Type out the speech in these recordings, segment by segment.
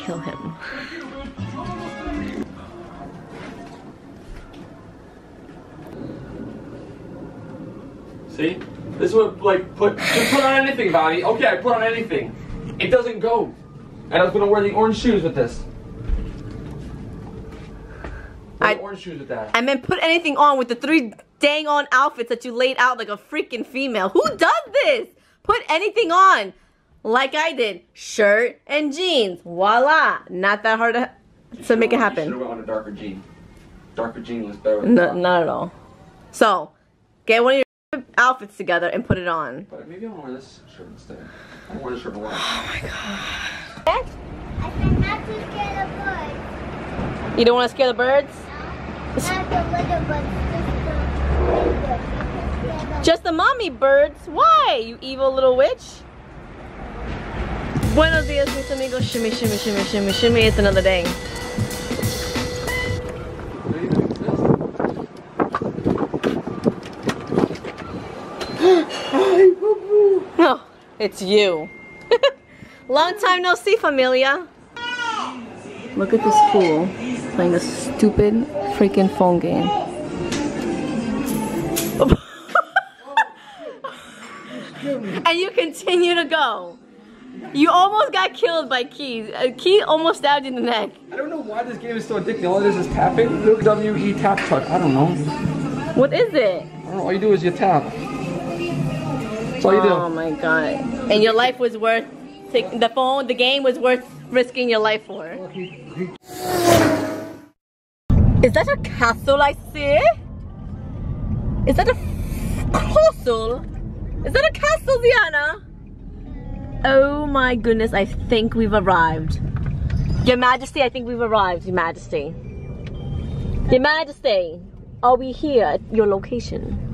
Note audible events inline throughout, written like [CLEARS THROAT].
kill him. See? This would like, put, just put on anything, Bobby. Okay, I put on anything. It doesn't go. And I was gonna wear the orange shoes with this. Wear I- the orange shoes with that. I meant put anything on with the three dang on outfits that you laid out like a freaking female. Who does this? Put anything on. Like I did. Shirt and jeans. Voila. Not that hard to, to make it happen. Should have happen. went on a darker jean. Darker jean was better. with No, top. not at all. So, get one of your outfits together and put it on. But maybe I'm gonna wear this shirt instead. I'm gonna wear this shirt for a while. Oh I said not to scare the birds. You don't want to scare the birds? Not the little birds, just the big birds. You can scare Just the mommy birds. Why, you evil little witch? Buenos dias, mis amigos. Shimmy, shimmy, shimmy, shimmy, shimmy. It's another day. [GASPS] No, it's you. [LAUGHS] Long time no see, familia. Look at this fool playing a stupid freaking phone game. [LAUGHS] and you continue to go. You almost got killed by Keys. Uh, Key almost stabbed in the neck. I don't know why this game is so addicting. All it is is tapping. Look, W-E tap truck. I don't know. What is it? I don't know. All you do is you tap. That's all you do. Oh my god. And your life was worth taking the phone, the game was worth risking your life for. Is that a castle I see? Is that a castle? Is that a castle, Diana? Oh my goodness, I think we've arrived. Your Majesty, I think we've arrived, Your Majesty. Your Majesty, are we here at your location?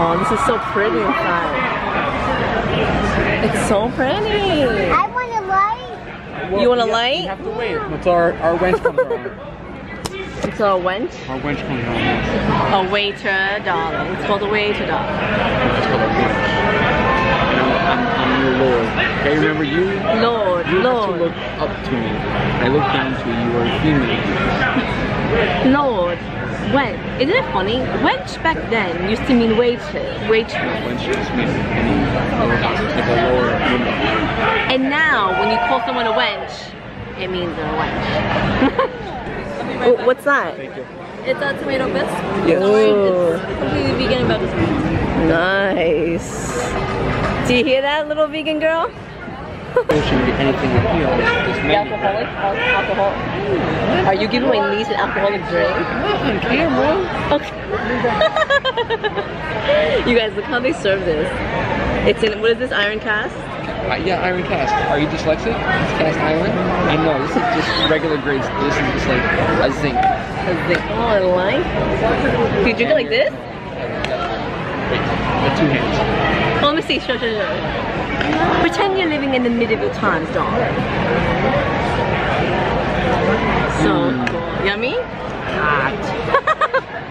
Oh, this is so pretty inside. It's so pretty. I want to light. You want a we light? We have to wait until our, our wench comes around. It's a wench. Our wench comes home. A waiter, darling. It's called a waiter, darling. It's called our wench. And I'm, I'm, I'm your lord. Okay, remember you? Lord, You have to Lord, look up to me. I look down to you. You are a female. Lord. When? Isn't it funny? Wench back then used to mean waiter, waitress. Wench just means any like a lower window. And now, when you call someone a wench, it means they're a wench. [LAUGHS] What's that? Thank you. It's a tomato bisque. Yo. It's completely vegan and vegetarian. Nice. Do you hear that, little vegan girl? There shouldn't anything in here on this, this menu. alcoholic? Al- Alcohol? Are you giving my niece an alcoholic drink? Not on camera. Okay. [LAUGHS] you guys, look how they serve this. It's in, what is this, iron cast? Uh, yeah, iron cast. Are you dyslexic? It's cast iron? I know, this is just regular grades. This is just like a zinc. A zinc. Oh, I like. Do you drink it like this? Wait, with two hands. Let me see. Show, show, show. Pretend you're living in the medieval times, dog. So cool. Yummy? Hot.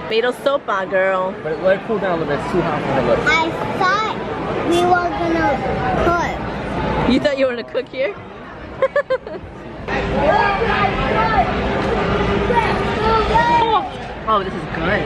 [LAUGHS] Tomato sopa, ah, girl. But let it cool down a little bit. It's too hot for her lips. I thought we were gonna cook. You thought you were gonna cook here? [LAUGHS] oh. oh, this is good.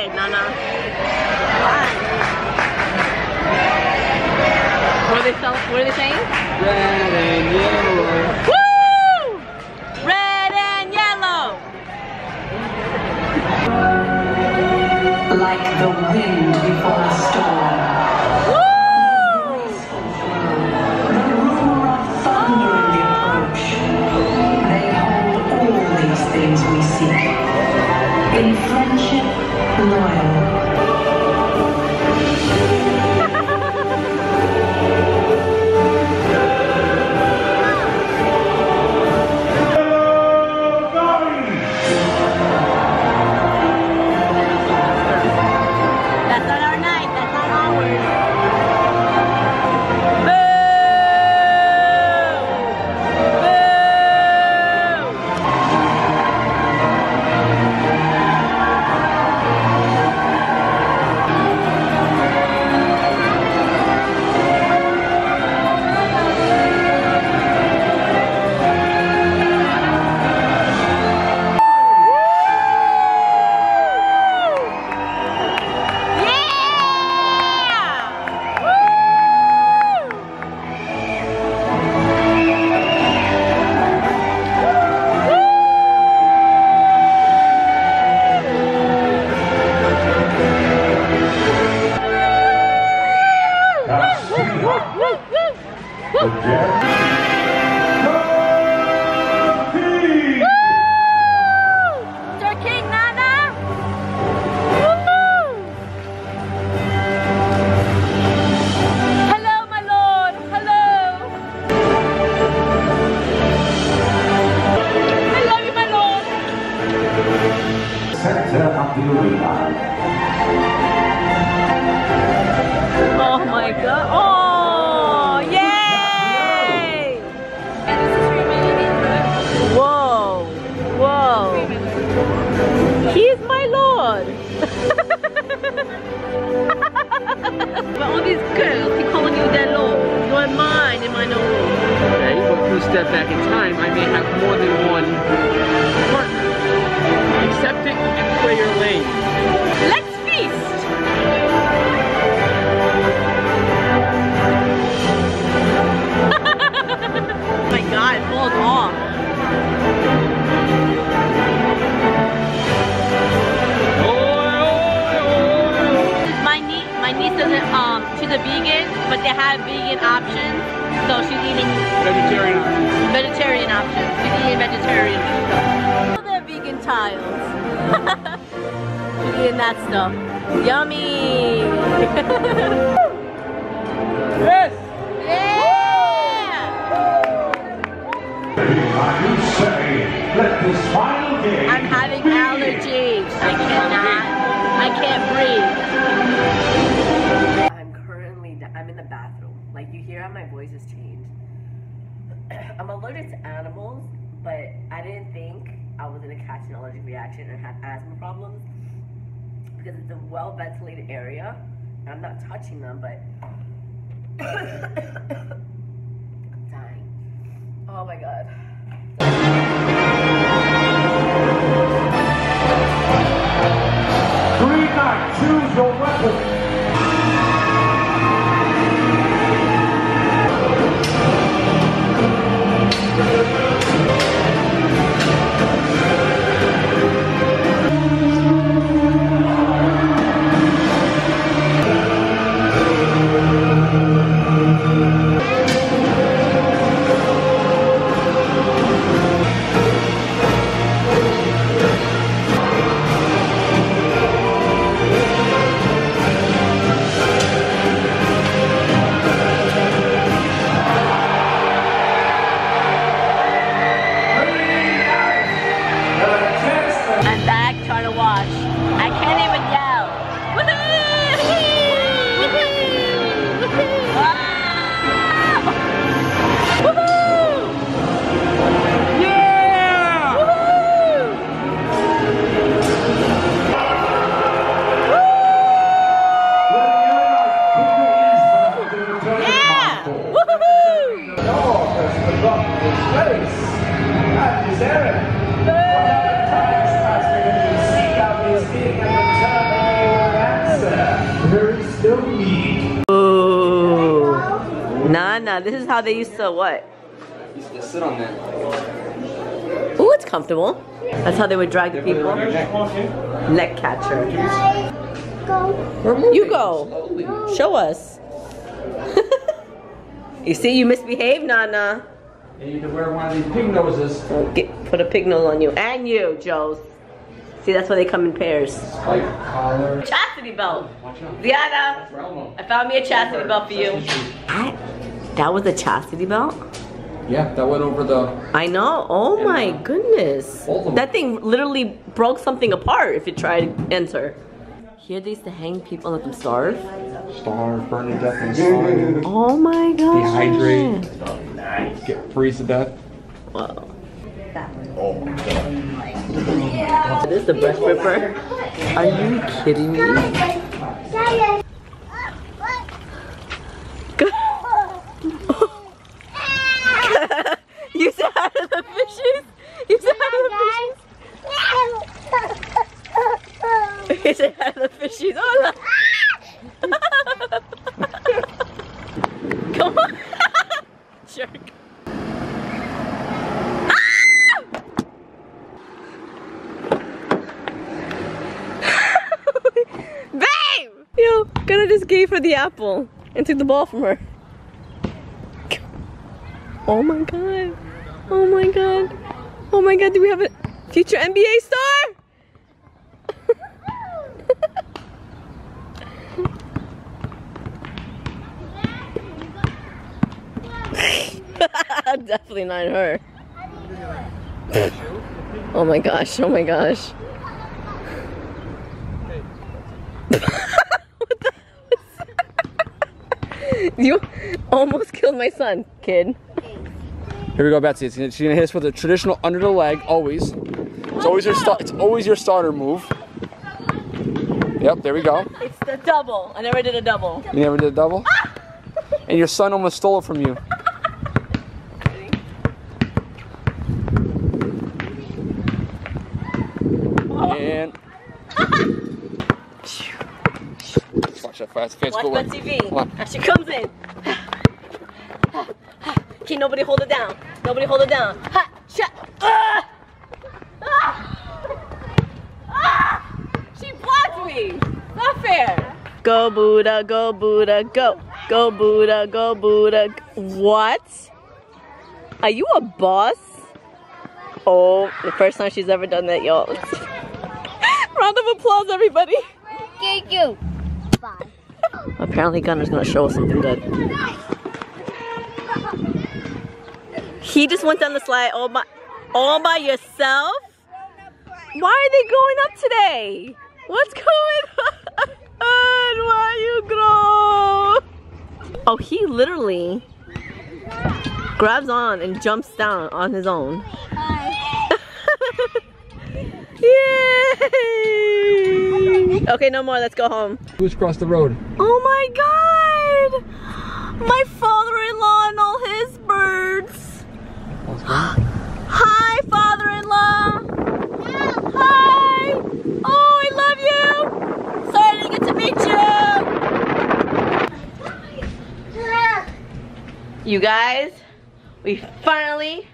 ahead, Nana. What are they, what are they saying? Red and yellow. Woo! Red and yellow! Like the wind before a storm. step back in time. Yummy! [LAUGHS] yes! Yeah! I'm having allergies. I cannot. I can't breathe. I'm currently, I'm in the bathroom. Like you hear how my voice has changed. [CLEARS THROAT] I'm allergic to animals, but I didn't think I was gonna catch an allergic reaction and have asthma problems because it's a well ventilated area. And I'm not touching them, but [COUGHS] I'm dying. Oh my god. How they used to what? Just sit on that. Ooh, it's comfortable. That's how they would drag the people. Neck catcher. Go. You go. Show us. [LAUGHS] you see, you misbehave, Nana. You need to wear one of these pig noses. Get, put a pig nose on you. And you, Joes. See, that's why they come in pairs. Spike collar. Chastity belt. Watch out. Diana, I found me a chastity belt for you. That was a chastity belt? Yeah, that went over the. I know. Oh my uh, goodness. both of them. That thing literally broke something apart if it tried to enter. Here they used to hang people and let them starve. Starve, burn to death inside, Oh my god. dehydrate, get freeze to death. Wow. This is the breast ripper. Are you kidding me? Dad. you said hi to the fishes? You said hi to the fishes? You said hi to the fishes. Oh, look. Come on. Jerk. Babe! Yo, Gunner just gave her the apple and took the ball from her. Oh my god. Oh my god. Oh my god, do we have a future NBA star? [LAUGHS] Definitely not her. Oh my gosh, oh my gosh. What the- [LAUGHS] you almost killed my son, kid. Here we go, Betsy. It's gonna, she's gonna hit us with a traditional under the leg, always. It's always your. It's always your starter move. Yep, there we go. It's the double. I never did a double. You never did a double. Ah! And your son almost stole it from you. And watch that fast. Fast, Watch go my. TV. Come on. Here she comes in. Okay, nobody hold it down. Nobody hold it down. Ha! Shut! Ah! Ah! Ah! She blocked me. Not fair. Go Buddha, go Buddha, go. Go Buddha, go Buddha. What? Are you a boss? Oh, the first time she's ever done that, y'all. [LAUGHS] Round of applause, everybody. Thank you. Apparently Gunner's gonna show us something good. He just went down the slide all by all by yourself? Why are they going up today? What's going on? Why you grow? Oh, he literally grabs on and jumps down on his own. [LAUGHS] Yay! [LAUGHS] Okay, no more. Let's go home. Who's crossed the road? Oh my god! My father-in-law and all his birds. Hi, father-in-law. Hi. Oh, I love you. Sorry I didn't get to meet you. You guys, we finally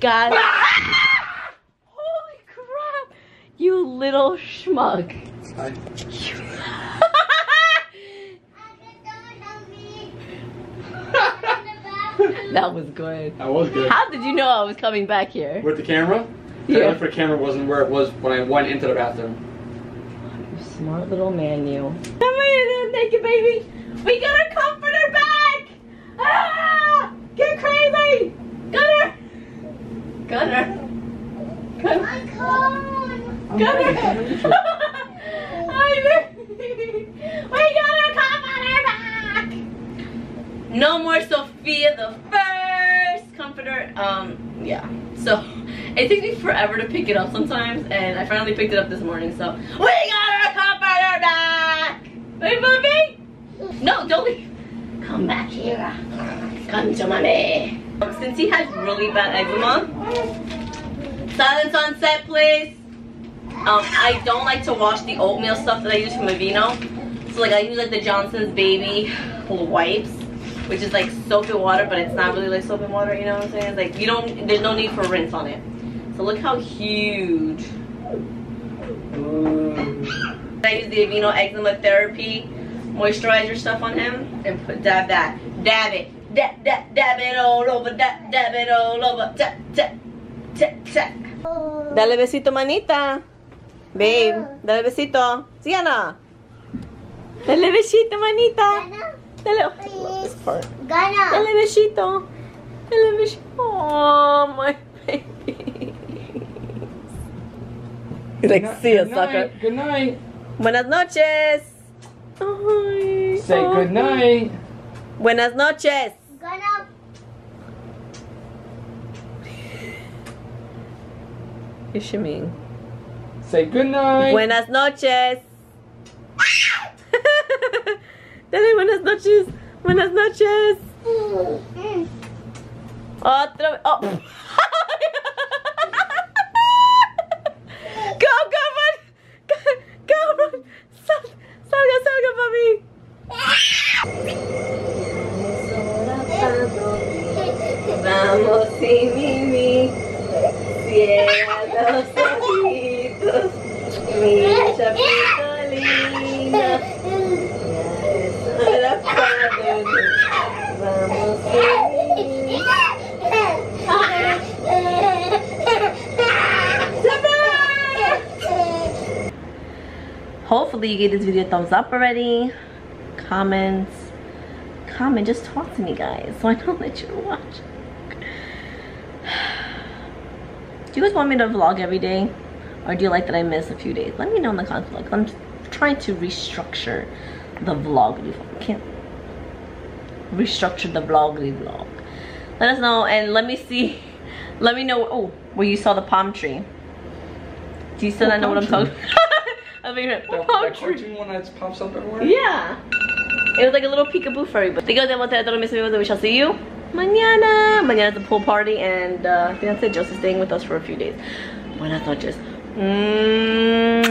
got. [LAUGHS] Holy crap! You little schmuck. That was good. That was good. How did you know I was coming back here? With the camera? Yeah. Yeah. For the camera wasn't where it was when I went into the bathroom. You smart little man, you. Come here, naked baby. We got our comforter back. Ah! Get crazy, Gunner. Gunner. Gunner. Gunner. Hi, We got our comforter back. No more Sofia the first comforter. Um, yeah. So it takes me forever to pick it up sometimes, and I finally picked it up this morning. So we got our comforter back. Hey, puppy. No, don't leave. Come back here. Come to mommy. Since he has really bad eczema, silence on set, please. Um, I don't like to wash the oatmeal stuff that I use from Aveeno. So like I use like the Johnson's Baby wipes, which is like soap and water, but it's not really like soap and water. You know what I'm saying? It's like you don't. There's no need for rinse on it. So look how huge. Mm. I use the Aveeno Eczema Therapy moisturizer stuff on him and put dab that, dab it, dab dab dab it all over, dab dab it all over, tap tap tap tap. Dale besito manita, babe. Dale besito, Ziana. Dale besito manita. Gana, Dale. oh, This part. Gana. Dale besito. Dale besito. Oh my baby. He's like, see ya, Good sucker. night. Good night. Buenas noches. Ay, Say good night. Buenas noches. Gana. You're shimmying. Say good night. Buenas noches. Dale, buenas noches. Buenas noches. Mm. Otra vez. Oh. Hopefully you gave this video a thumbs up already. Comments. Comment, just talk to me guys so I know that you're watching. [SIGHS] Do you guys want me to vlog every day? Or do you like that I miss a few days? Let me know in the comments. Like I'm trying to restructure the vlog. Can't restructure the vlogly vlog. Let us know and let me see. [LAUGHS] Let me know. Oh, where you saw the palm tree. Do you still What not know what I'm palm talking? I mean, That, palm tree. cartoon one that pops up everywhere? Yeah. It was like a little peekaboo furry. But thank you guys for watching. Miss me, We shall see you mañana. Mañana's the pool party, and uh, I think that's it. Joseph's staying with us for a few days. Buenas noches. Mm.